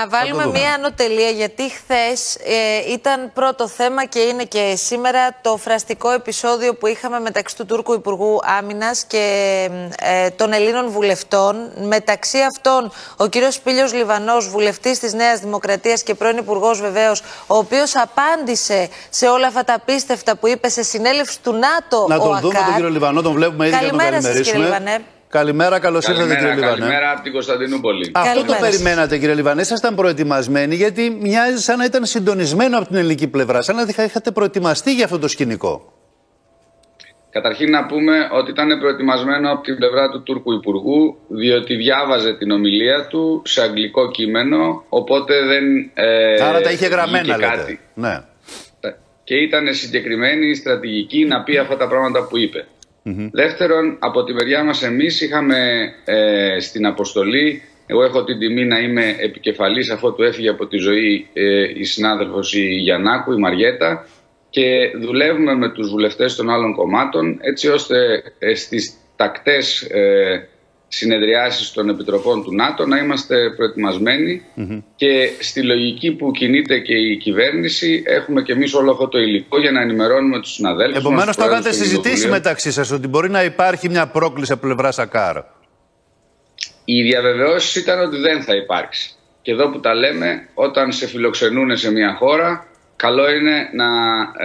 Να βάλουμε μία ανωτελεία γιατί χθες ε, ήταν πρώτο θέμα και είναι και σήμερα το φραστικό επεισόδιο που είχαμε μεταξύ του Τούρκου Υπουργού Άμυνας και ε, των Ελλήνων βουλευτών. Μεταξύ αυτών ο κύριος Σπίλιος Λιβανός, βουλευτής της Νέας Δημοκρατίας και πρώην Υπουργός βεβαίως, ο οποίος απάντησε σε όλα αυτά τα απίστευτα που είπε σε συνέλευση του ΝΑΤΟ. Να τον ο δούμε Ακάρ. τον κύριο Λιβανό, τον βλέπουμε ήδη για να τον Καλημέρα σας, κύριε καλημερίσουμε. Λιβανέ. Καλημέρα, καλώς ήρθατε Καλημέρα, κύριε Λιβανέ. καλημέρα από την Κωνσταντινούπολη. Αυτό το Καλημέρα σας. περιμένατε κύριε Λιβανέ, ήσασταν προετοιμασμένοι γιατί μοιάζει σαν να ήταν συντονισμένο από την ελληνική πλευρά, σαν να είχα- είχατε προετοιμαστεί για αυτό το σκηνικό. Καταρχήν να πούμε ότι ήταν προετοιμασμένο από την πλευρά του Τούρκου Υπουργού, διότι διάβαζε την ομιλία του σε αγγλικό κείμενο, οπότε δεν. Ε, Άρα τα είχε γραμμένα, βγήκε λέτε. κάτι. Ναι. Και ήταν συγκεκριμένη η στρατηγική να πει αυτά τα πράγματα που είπε. Δεύτερον, από τη μεριά μας εμείς είχαμε ε, στην αποστολή, εγώ έχω την τιμή να είμαι επικεφαλής αφού του έφυγε από τη ζωή ε, η συνάδελφος η Γιαννάκου, η Μαριέτα και δουλεύουμε με τους βουλευτές των άλλων κομμάτων έτσι ώστε ε, στις τακτές ε, συνεδριάσεις των επιτροπών του ΝΑΤΟ να είμαστε προετοιμασμένοι και στη λογική που κινείται και η κυβέρνηση έχουμε και εμείς όλο αυτό το υλικό για να ενημερώνουμε τους συναδέλφους μας, Επομένως, τους το πρόεδρους είχατε των συζητήσει κοινοβουλίων. μεταξύ σας ότι μπορεί να υπάρχει μια πρόκληση από πλευράς Σακάρ. Η διαβεβαιώση ήταν ότι δεν θα υπάρξει. Και εδώ που τα λέμε, όταν σε φιλοξενούν σε μια χώρα, καλό είναι να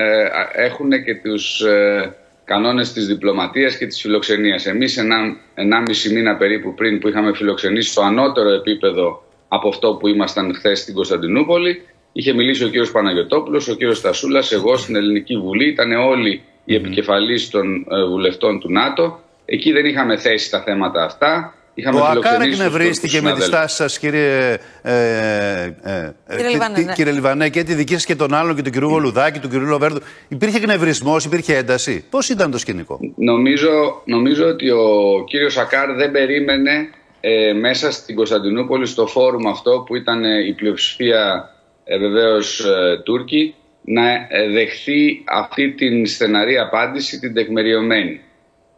ε, έχουν και τους ε, κανόνες της διπλωματίας και της φιλοξενίας. Εμείς ένα, ενάμιση μήνα περίπου πριν που είχαμε φιλοξενήσει στο ανώτερο επίπεδο από αυτό που ήμασταν χθες στην Κωνσταντινούπολη, είχε μιλήσει ο κύριος Παναγιωτόπουλος, ο κύριος Στασούλας, εγώ στην Ελληνική Βουλή, ήταν όλοι οι επικεφαλείς των ε, βουλευτών του ΝΑΤΟ. Εκεί δεν είχαμε θέσει τα θέματα αυτά. Είχαμε Ο Ακάρ φιλοξενήσει τους εκνευρίστηκε με τη συναδέλφους. στάση σας, κύριε, ε, ε, ε, Κύριε τι- Λιβανέ, τι- ναι. κύριε Λιβανέ, και τη δική σας και των άλλων και του κυρίου Βολουδάκη, του κυρίου Λοβέρδου. Υπήρχε εκνευρισμός, υπήρχε ένταση. Πώς ήταν το σκηνικό; Νομίζω, νομίζω ότι ο κύριος Σακάρ δεν περίμενε ε, μέσα στην Κωνσταντινούπολη στο φόρουμ αυτό που ήταν ε, η πλειοψηφία ε, βεβαίως ε, Τούρκοι να ε, δεχθεί αυτή την στεναρή απάντηση, την τεκμεριωμένη.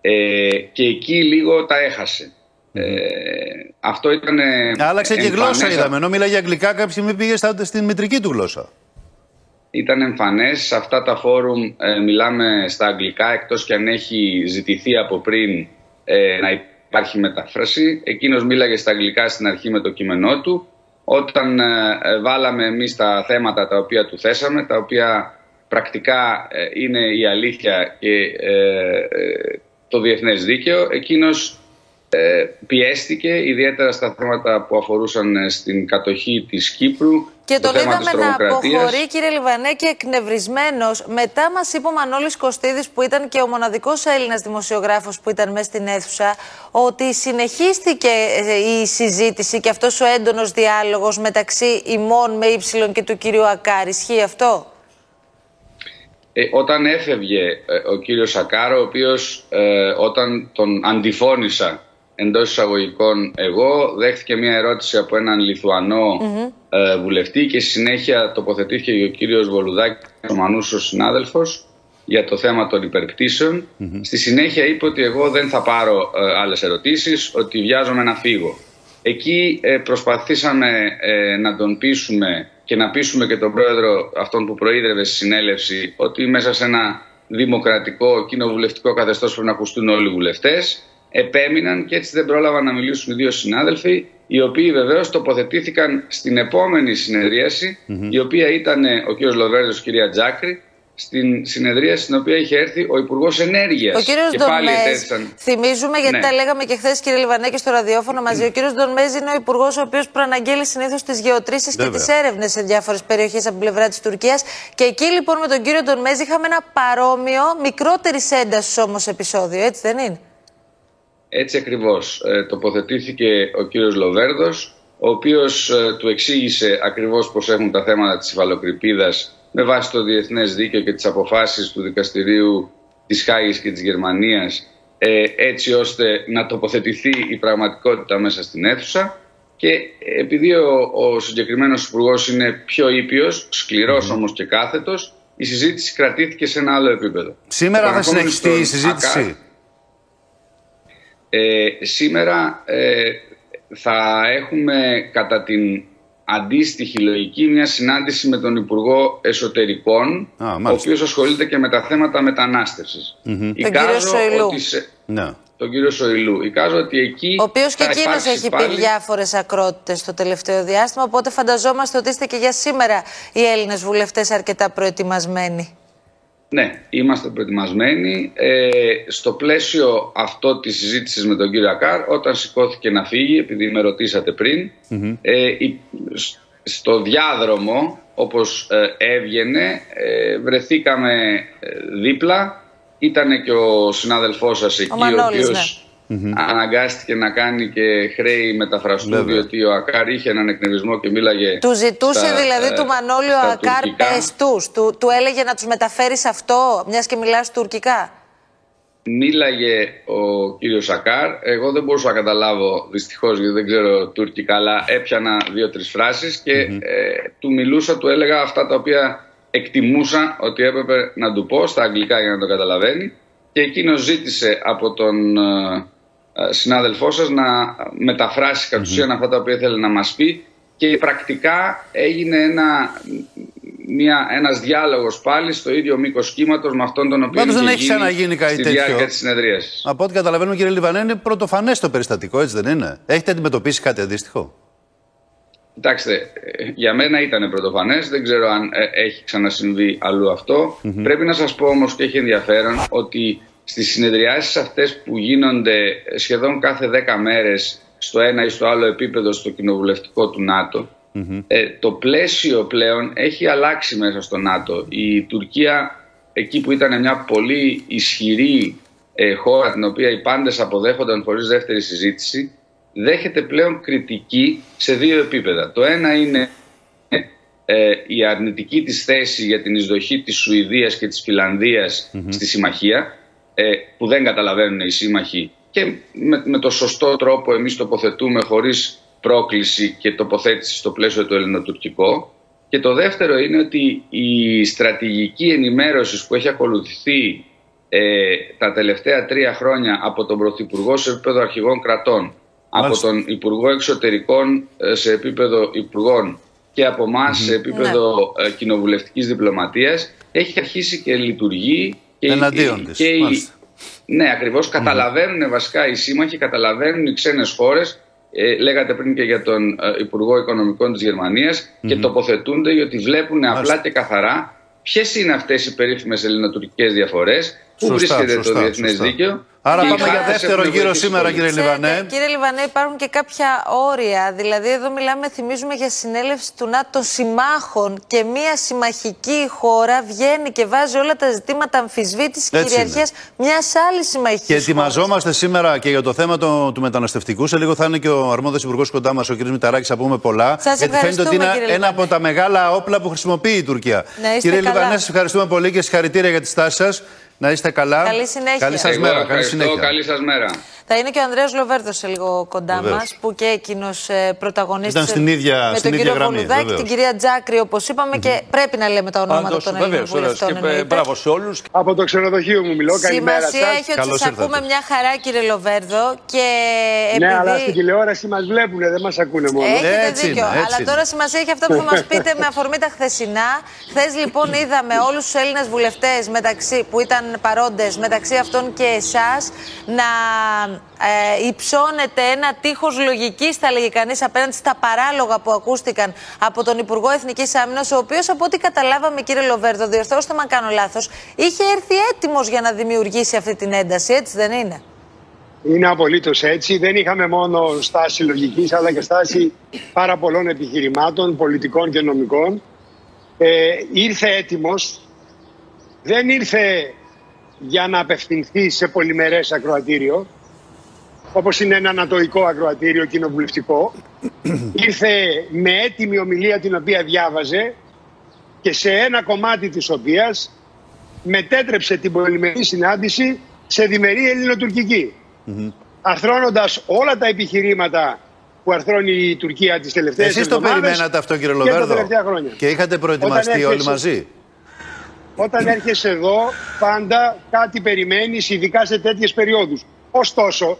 Ε, και εκεί λίγο τα έχασε. Ε, αυτό ήταν. ε, Άλλαξε και εμφανές γλώσσα, είδαμε. Ενώ μιλάγε αγγλικά, κάποια στιγμή πήγε στα- στην μητρική του γλώσσα. ήταν εμφανές. Σε αυτά τα φόρουμ ε, μιλάμε στα αγγλικά εκτός και αν έχει ζητηθεί από πριν ε, να υπάρχει μετάφραση. Εκείνος μίλαγε στα αγγλικά στην αρχή με το κείμενό του. Όταν ε, ε, βάλαμε εμείς τα θέματα τα οποία του θέσαμε, τα οποία πρακτικά ε, είναι η αλήθεια και ε, ε, το διεθνές δίκαιο, εκείνος ε, πιέστηκε ιδιαίτερα στα θέματα που αφορούσαν ε, στην κατοχή της Κύπρου Και τον θέμα είδαμε της να τρομοκρατίας. αποχωρεί, κύριε Λιβανέ, και εκνευρισμένος. Μετά μας είπε ο Μανώλης Κωστίδης, που ήταν και ο μοναδικός Έλληνας δημοσιογράφος που ήταν μέσα στην αίθουσα, ότι συνεχίστηκε ε, η συζήτηση και αυτός ο έντονος διάλογος μεταξύ ημών με ύψιλον και του κυρίου Ακάρ. Ισχύει αυτό; Ε, όταν έφευγε ε, ο κύριος Σακάρο, ο οποίος ε, όταν τον αντιφώνησα εντός εισαγωγικών εγώ, δέχτηκε μια ερώτηση από έναν Λιθουανό ε, βουλευτή και στη συνέχεια τοποθετήθηκε και ο κύριος Βολουδάκης, ο Μανούσος συνάδελφος, για το θέμα των υπερπτήσεων. Στη συνέχεια είπε ότι εγώ δεν θα πάρω ε, άλλες ερωτήσεις, ότι βιάζομαι να φύγω. Εκεί ε, προσπαθήσαμε ε, να τον πείσουμε και να πείσουμε και τον πρόεδρο αυτόν που προείδρευε στη συνέλευση ότι μέσα σε ένα δημοκρατικό κοινοβουλευτικό καθεστώς πρέπει να ακουστούν όλοι οι βουλευτές. Επέμειναν και έτσι δεν πρόλαβαν να μιλήσουν οι δύο συνάδελφοι οι οποίοι βεβαίως τοποθετήθηκαν στην επόμενη συνεδρίαση η οποία ήταν ε, ο κ. Λοβέρδος και η κυρία Τζάκρη στην συνεδρίαση στην οποία είχε έρθει ο Υπουργός Ενέργειας. Ο κύριος Ντονμέζ, θυμίζουμε γιατί Ναι. τα λέγαμε και χθες, κύριε Λιβανέ, και στο ραδιόφωνο μαζί. Ο κύριος Ντονμέζ είναι ο υπουργός ο οποίος προαναγγέλει συνήθως τις γεωτρήσεις και Βέβαια. τις έρευνες σε διάφορες περιοχές από την πλευρά της Τουρκίας. Και εκεί λοιπόν με τον κύριο Ντονμέζ είχαμε ένα παρόμοιο, μικρότερης έντασης όμως επεισόδιο, έτσι δεν είναι; Έτσι ακριβώς ε, τοποθετήθηκε ο κύριος Λοβέρδος, ο οποίος ε, του εξήγησε ακριβώς πώς έχουν τα θέματα της υφαλοκρηπίδας με βάση το διεθνές δίκαιο και τις αποφάσεις του Δικαστηρίου της Χάγης και της Γερμανίας ε, έτσι ώστε να τοποθετηθεί η πραγματικότητα μέσα στην αίθουσα και επειδή ο, ο συγκεκριμένος υπουργός είναι πιο ήπιος, σκληρός όμως και κάθετος, η συζήτηση κρατήθηκε σε ένα άλλο επίπεδο. Σήμερα θα Επαναρχόμενοι συνεχιστεί η στον συζήτηση. ΑΚΑ, ε, σήμερα ε, θα έχουμε κατά την αντίστοιχη λογική μια συνάντηση με τον Υπουργό Εσωτερικών, Α, ο μάλιστα. οποίος ασχολείται και με τα θέματα μετανάστευσης. κύριο Σοηλού. ότι σε- Ναι. τον κύριο Σοηλού. Εικάζω ότι εκεί Ο οποίος και θα εκείνο υπάρξει έχει πάλι- πει διάφορες ακρότητες το τελευταίο διάστημα. Οπότε φανταζόμαστε ότι είστε και για σήμερα οι Έλληνες βουλευτές αρκετά προετοιμασμένοι. Ναι, είμαστε προετοιμασμένοι. Ε, στο πλαίσιο αυτό της συζήτησης με τον κύριο Ακάρ, όταν σηκώθηκε να φύγει, επειδή με ρωτήσατε πριν, ε, η- σ- στο διάδρομο, όπως ε, έβγαινε, ε, βρεθήκαμε ε, δίπλα. Ήταν και ο συνάδελφός σας εκεί, ο, Μανώλης, οποίος αναγκάστηκε να κάνει και χρέη μεταφραστού, Βέβαια. διότι ο Ακάρ είχε έναν εκνευρισμό και μίλαγε Του ζητούσε στα, δηλαδή ε, του Μανώλη ο στα Ακάρ τουρκικά. πεστούς. Τους, του έλεγε να τους μεταφέρεις αυτό, μιας και μιλάς τουρκικά. Μίλαγε ο κύριος Σακάρ. Εγώ δεν μπορούσα να καταλάβω δυστυχώς γιατί δεν ξέρω τουρκικά, αλλά έπιανα δύο-τρεις φράσεις και ε, του μιλούσα, του έλεγα αυτά τα οποία εκτιμούσα ότι έπρεπε να του πω στα αγγλικά για να το καταλαβαίνει. Και εκείνος ζήτησε από τον ε, ε, συνάδελφός σας να μεταφράσει κατ' ουσίαν αυτά τα οποία ήθελε να μας πει και πρακτικά έγινε ένα, μια, ένας διάλογος πάλι στο ίδιο μήκος κύματος με αυτόν τον οποίο Πάντως δεν είχε έχει γίνει ξαναγίνει κάτι στη τέτοιο. διάρκεια της συνεδρίας. Από ό,τι καταλαβαίνουμε, κύριε Λιβανέ, είναι πρωτοφανές το περιστατικό, έτσι δεν είναι; Έχετε αντιμετωπίσει κάτι αντίστοιχο; Κοιτάξτε, ε, για μένα ήταν πρωτοφανές. Δεν ξέρω αν ε, έχει ξανασυμβεί αλλού αυτό. Πρέπει να σας πω όμως και έχει ενδιαφέρον ότι στις συνεδριάσεις αυτές που γίνονται σχεδόν κάθε 10 μέρες στο ένα ή στο άλλο επίπεδο στο κοινοβουλευτικό του ΝΑΤΟ, ε, το πλαίσιο πλέον έχει αλλάξει μέσα στο ΝΑΤΟ. Η Τουρκία, εκεί που ήταν μια πολύ ισχυρή ε, χώρα την οποία οι πάντες αποδέχονταν χωρίς δεύτερη συζήτηση, δέχεται πλέον κριτική σε δύο επίπεδα. Το ένα είναι ε, η αρνητική της θέση για την εισδοχή της Σουηδίας και της φιλανδιας στη συμμαχία ε, που δεν καταλαβαίνουν οι σύμμαχοι και με, με το σωστό τρόπο εμείς τοποθετούμε χωρίς πρόκληση και τοποθέτηση στο πλαίσιο του ελληνοτουρκικό και το δεύτερο είναι ότι η στρατηγική ενημέρωσης που έχει ακολουθηθεί ε, τα τελευταία τρία χρόνια από τον Πρωθυπουργό σε επίπεδο αρχηγών κρατών, από Μάλιστα. τον Υπουργό Εξωτερικών ε, σε επίπεδο Υπουργών και από εμάς σε επίπεδο ε, κοινοβουλευτικής διπλωματίας, έχει αρχίσει και λειτουργεί. Και η- Εναντίον η- της, και η- μάλιστα. ναι, ακριβώς. Καταλαβαίνουν βασικά οι σύμμαχοι, καταλαβαίνουν οι ξένες χώρες. Ε, λέγατε πριν και για τον ε, Υπουργό Οικονομικών της γερμανια και τοποθετούνται γιατί βλέπουν απλά Μάλιστα. και καθαρά ποιες είναι αυτές οι περίφημες ελληνοτουρκικές διαφορές, πού Σωστά, βρίσκεται σωστά, το διεθνές σωστά. δίκαιο; Άρα και οι πάμε για χάρτες δεύτερο έχουν γύρο βοηθήσει σήμερα, πολύ. κύριε Ξέρετε, Λιβανέ. Κύριε Λιβανέ, υπάρχουν και κάποια όρια. Δηλαδή, εδώ μιλάμε, θυμίζουμε για συνέλευση του ΝΑΤΟ των συμμάχων και μια συμμαχική χώρα βγαίνει και βάζει όλα τα ζητήματα αμφισβήτησης Έτσι κυριαρχίας μιας άλλης συμμαχικής Και ετοιμαζόμαστε σήμερα και για το θέμα το, του μεταναστευτικού. Σε λίγο θα είναι και ο αρμόδιος υπουργός κοντά μας, ο κ. Μηταράκης, θα πούμε πολλά. Σας γιατί φαίνεται ότι ευχαριστούμε, είναι κύριε ένα Λιβανέ. από τα μεγάλα όπλα που χρησιμοποιεί η Τουρκία. Να είστε κύριε καλά. Λιβανέ, σας ευχαριστούμε πολύ και συγχαρητήρια για τη στάση σας. Να είστε καλά. Καλή συνέχεια. Καλή σας Εγώ μέρα. Καλή ευχαριστώ, συνέχεια. καλή σας μέρα. Θα είναι και ο Ανδρέας Λοβέρδος σε λίγο κοντά Βεβαίως. μας, που και εκείνος πρωταγωνίστησε. Ήταν στην ίδια- με στην τον ίδια κύριο γραμμή, Βολουδάκη, βεβαίως. την κυρία Τζάκρη, όπως είπαμε, και πρέπει να λέμε τα ονόματα Πάντως, των Ελλήνων βεβαίως, βεβαίως. βουλευτών. Και ε, εννοείται. μπράβο σε όλους. Από το ξενοδοχείο μου μιλώ. Καλημέρα Σημασία σας. έχει ότι Καλώς σας ήρθατε. ακούμε μια χαρά, κύριε Λοβέρδο. Και Ναι, αλλά στην επειδή. τηλεόραση μας βλέπουν, δεν μας ακούνε μόνο. Έχετε Έτσι δίκιο. είναι, έτσι Αλλά είναι. τώρα σημασία έχει αυτό που θα μας πείτε με αφορμή τα χθεσινά. Χθες λοιπόν είδαμε όλους τους Έλληνες βουλευτές που ήταν παρόντες, μεταξύ αυτών και εσάς, να ε, υψώνεται ένα τείχος λογικής, θα λέγει κανείς, απέναντι στα παράλογα που ακούστηκαν από τον Υπουργό Εθνικής Άμυνας, ο οποίος, από ό,τι καταλάβαμε, κύριε Λοβέρδο, διορθώστε με αν κάνω λάθος, είχε έρθει έτοιμος για να δημιουργήσει αυτή την ένταση, έτσι δεν είναι; Είναι απολύτως έτσι. Δεν είχαμε μόνο στάση λογικής, αλλά και στάση πάρα πολλών επιχειρημάτων, πολιτικών και νομικών. Ε, ήρθε έτοιμος. Δεν ήρθε για να απευθυνθεί σε πολυμερές ακροατήριο, όπως είναι ένα ανατοϊκό ακροατήριο κοινοβουλευτικό. ήρθε με έτοιμη ομιλία την οποία διάβαζε και σε ένα κομμάτι της οποίας μετέτρεψε την πολυμερή συνάντηση σε διμερή ελληνοτουρκική. Αρθρώνοντας όλα τα επιχειρήματα που αρθρώνει η Τουρκία τις τελευταίες Εσείς το εβδομάδες περιμένατε αυτό, κύριε και τα Λοβέρδο; τελευταία χρόνια. Και είχατε προετοιμαστεί Όταν όλοι έρχεσαι- μαζί; Όταν έρχεσαι εδώ, πάντα κάτι περιμένεις, ειδικά σε τέτοιες περιόδους. Ωστόσο,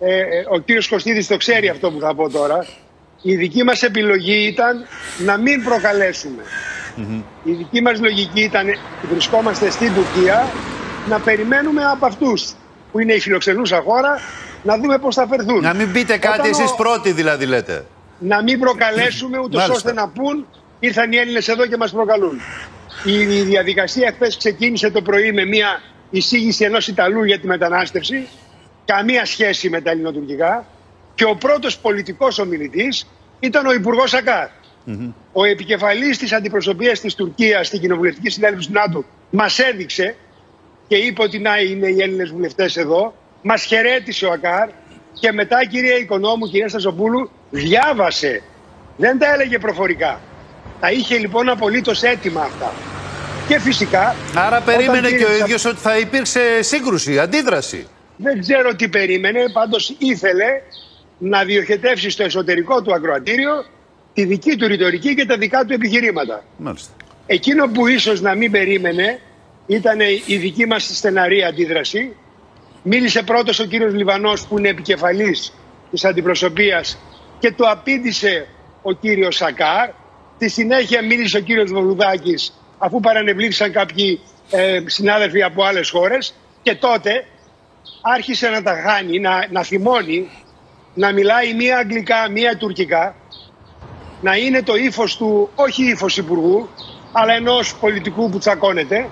ε, ε, ο κύριος Κωστίδης το ξέρει αυτό που θα πω τώρα, Η δική μας επιλογή ήταν να μην προκαλεσουμε Η δική μας λογική ήταν, βρισκόμαστε στην Τουρκία, να περιμένουμε από αυτούς που είναι η φιλοξενούσα χώρα, να δούμε πώς θα φερθούν. Να μην πείτε κάτι Όταν εσείς ο- πρώτοι δηλαδή λέτε. να μην προκαλέσουμε ούτως Μάλιστα. ώστε να πούν ήρθαν οι Έλληνες εδώ και μας προκαλούν. Η, η διαδικασία χθες ξεκίνησε το πρωί με μια εισήγηση ενός Ιταλού για τη μετανάστευση, καμία σχέση με τα ελληνοτουρκικά και ο πρώτος πολιτικός ομιλητής ήταν ο Υπουργός Σακάρ. Ο επικεφαλής της αντιπροσωπείας της Τουρκίας στην κοινοβουλευτική συνέλευση του ΝΑΤΟ μας έδειξε και είπε ότι να είναι οι Έλληνες βουλευτές εδώ, μας χαιρέτησε ο Ακάρ και μετά κυρία Οικονόμου, κυρία Στασοπούλου, διάβασε. Δεν τα έλεγε προφορικά. Τα είχε λοιπόν απολύτως έτοιμα αυτά. Και φυσικά. Άρα όταν περίμενε και ο γύρισα- ίδιος ότι θα υπήρξε σύγκρουση, αντίδραση. Δεν ξέρω τι περίμενε, πάντως ήθελε να διοχετεύσει στο εσωτερικό του ακροατήριο τη δική του ρητορική και τα δικά του επιχειρήματα. Μάλιστα. Εκείνο που ίσως να μην περίμενε ήταν η δική μας στεναρή αντίδραση. Μίλησε πρώτος ο κύριος Λιβανός που είναι επικεφαλής της αντιπροσωπείας και το απήντησε ο κύριος Σακάρ. Στη συνέχεια μίλησε ο κύριος Βολουδάκης αφού παρανευλήθησαν κάποιοι ε, συνάδελφοι από άλλες χώρες και τότε άρχισε να τα χάνει, να, να θυμώνει, να μιλάει μία αγγλικά, μία τουρκικά να είναι το ύφος του, όχι ύφος υπουργού, αλλά ενός πολιτικού που τσακώνεται.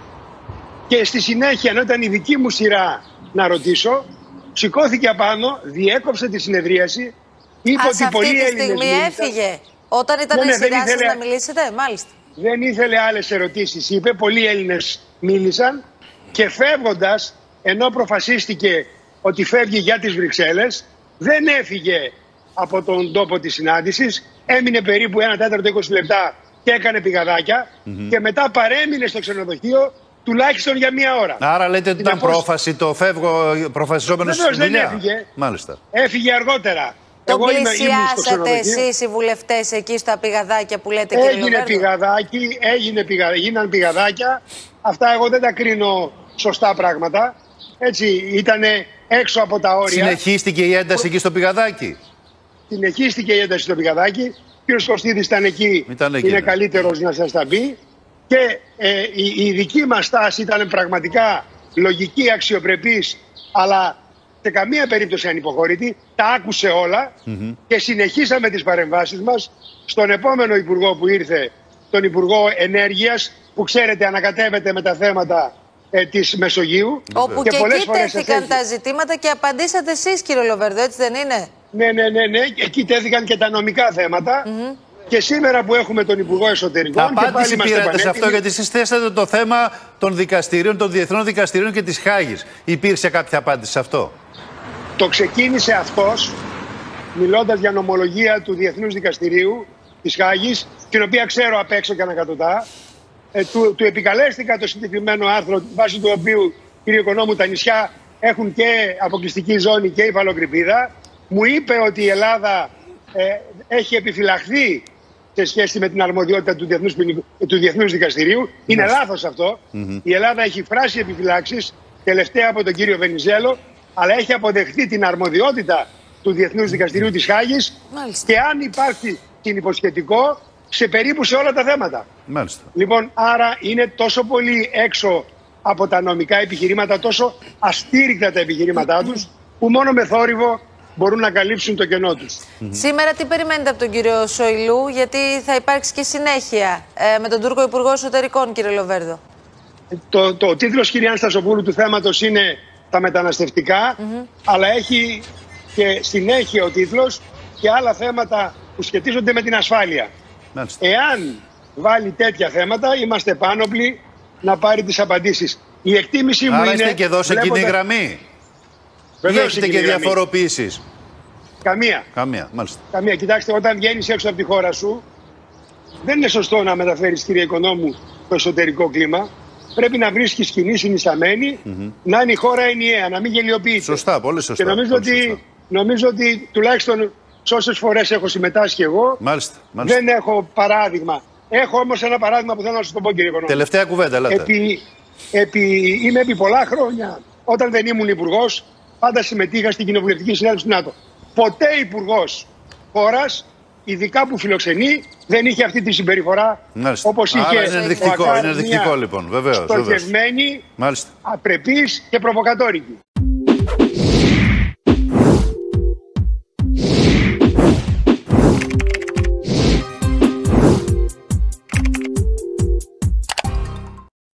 Και στη συνέχεια, ενώ ήταν η δική μου σειρά να ρωτήσω, σηκώθηκε απάνω, διέκοψε τη συνεδρίαση, είπε Α, ότι σε αυτή πολλοί τη Έλληνες στιγμή μίλησαν. έφυγε. Όταν ήταν Ναι, η ναι, δεν σειρά σας ήθελε- να μιλήσετε, μάλιστα. Δεν ήθελε άλλες ερωτήσεις, είπε. Πολλοί Έλληνες μίλησαν και φεύγοντας, ενώ προφασίστηκε ότι φεύγει για τις Βρυξέλλες, δεν έφυγε από τον τόπο της συνάντησης. Έμεινε περίπου ένα τέταρτο 20 λεπτά και έκανε πηγαδάκια και μετά παρέμεινε στο ξενοδοχείο τουλάχιστον για μία ώρα. Άρα λέτε ότι Την ήταν απόσ- πρόφαση, το φεύγω προφασιζόμενος Βεβαίως, στη δεν δουλειά. έφυγε. Μάλιστα. Έφυγε αργότερα. Τον Εγώ είμαι- ήμουν στο πλησιάσατε ξενοδοχείο. εσείς οι βουλευτές εκεί στα πηγαδάκια που λέτε κύριε Έγινε Λοβέρδο; πηγαδάκι, έγινε πηγα... γίναν πηγαδάκια. Αυτά εγώ δεν τα κρίνω σωστά πράγματα. Έτσι, ήταν έξω από τα όρια. Συνεχίστηκε η ένταση εκεί στο πηγαδάκι; Συνεχίστηκε η ένταση στο πηγαδάκι. Ο κ. Κωστίδης ήταν εκεί. Ήταν εκεί, είναι ναι. καλύτερος να σας τα πει. Και ε, η, η δική μας στάση ήταν πραγματικά λογική, αξιοπρεπής, αλλά σε καμία περίπτωση ανυποχώρητη. Τα άκουσε όλα και συνεχίσαμε τις παρεμβάσεις μας στον επόμενο Υπουργό που ήρθε, τον Υπουργό Ενέργειας, που ξέρετε ανακατεύεται με τα θέματα ε, της Μεσογείου. Όπου Και και, πολλές εκεί φορές σας τέθηκαν έχει. τα ζητήματα και απαντήσατε εσείς κύριε Λοβέρδο, έτσι δεν είναι; Ναι, ναι, ναι, ναι. Εκεί τέθηκαν και τα νομικά θέματα. Και σήμερα που έχουμε τον Υπουργό Εσωτερικών. και πάλι Απάντηση είμαστε πήρατε σε αυτό, πανέτοιμοι. γιατί εσείς θέσατε το θέμα των δικαστηρίων, των διεθνών δικαστηρίων και της Χάγης. Υπήρξε κάποια απάντηση σε αυτό; Το ξεκίνησε αυτός μιλώντας για νομολογία του Διεθνούς Δικαστηρίου της Χάγης, την οποία ξέρω απ' έξω και ανακατοτά. Ε, του, του επικαλέστηκα το συγκεκριμένο άρθρο, βάσει του οποίου, κύριε Οικονόμου, τα νησιά έχουν και αποκλειστική ζώνη και υφαλοκρηπίδα. Μου είπε ότι η Ελλάδα ε, έχει επιφυλαχθεί σε σχέση με την αρμοδιότητα του Διεθνούς, Ποινικού- του Διεθνούς Δικαστηρίου. Είναι λάθος αυτό. Η Ελλάδα έχει φράσει επιφυλάξεις, τελευταία από τον κύριο Βενιζέλο, αλλά έχει αποδεχθεί την αρμοδιότητα του Διεθνούς Δικαστηρίου της Χάγης Μάλιστα. και αν υπάρχει την υποσχετικό σε περίπου σε όλα τα θέματα. Μάλιστα. Λοιπόν, άρα είναι τόσο πολύ έξω από τα νομικά επιχειρήματα, τόσο αστήρικτα τα επιχειρήματά τους, που μόνο με θόρυβο μπορούν να καλύψουν το κενό τους. Σήμερα τι περιμένετε από τον κύριο Σοηλού, γιατί θα υπάρξει και συνέχεια ε, με τον Τούρκο Υπουργό Εσωτερικών, κύριε Λοβέρδο. Το, το τίτλος κυρία Στασοπούλου του θέματος είναι τα μεταναστευτικά, αλλά έχει και συνέχεια ο τίτλος και άλλα θέματα που σχετίζονται με την ασφάλεια. Μάλιστα. Εάν βάλει τέτοια θέματα, είμαστε πάνωπλοι να πάρει τις απαντήσεις. Η εκτίμηση μου Άρα είναι... είστε και εδώ σε κοινή βλέποντα- γραμμή. Ή Βεβαίως έχετε σε και κοινή γραμμή. διαφοροποιήσει. Καμία. Καμία. Μάλιστα. Καμία. Κοιτάξτε, όταν βγαίνεις έξω από τη χώρα σου, δεν είναι σωστό να μεταφέρεις, κύριε Οικονόμου, το εσωτερικό κλίμα. Πρέπει να βρίσκεις κοινή συνισταμένη, να είναι η χώρα ενιαία, να μην γελιοποιείται. Σωστά, πολύ σωστά. Και νομίζω πολύ ότι, σωστά. νομίζω ότι τουλάχιστον σε όσες φορές έχω συμμετάσχει εγώ, Μάλιστα. μάλιστα. δεν έχω παράδειγμα. Έχω όμως ένα παράδειγμα που θέλω να σας το πω, κύριε Οικονόμου. Τελευταία κουβέντα, ελάτε. Επί, επί, είμαι επί πολλά χρόνια. Όταν δεν ήμουν υπουργός, πάντα συμμετείχα στην κοινοβουλευτική συνέλευση του ΝΑΤΟ. Ποτέ υπουργός χώρας ειδικά που φιλοξενεί, δεν είχε αυτή τη συμπεριφορά Μάλιστα. όπως είχε Άρα είναι ο ενδεικτικό, Ακάρ, είναι ενδεικτικό μια λοιπόν, βεβαίως, βεβαίως. στοχευμένη, Μάλιστα. απρεπής και προβοκατόρικη.